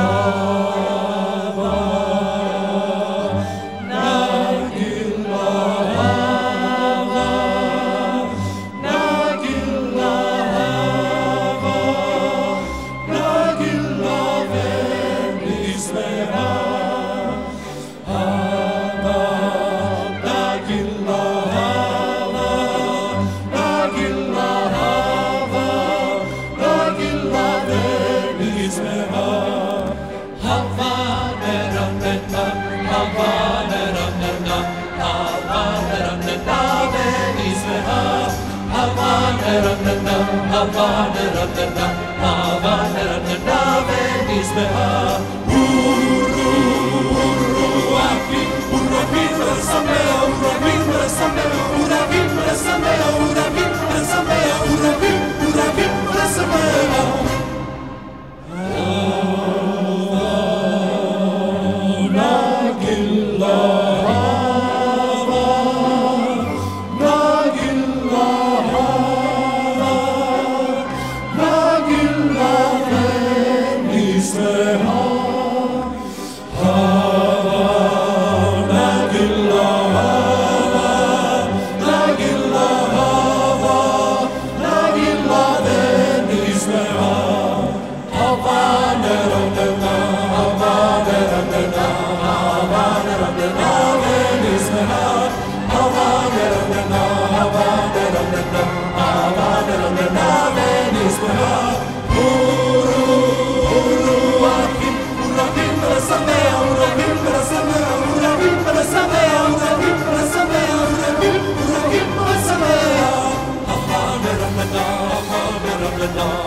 Oh. Havana, Havana, Havana, Havana, Havana, Havana, Havana, Havana, Havana, Allah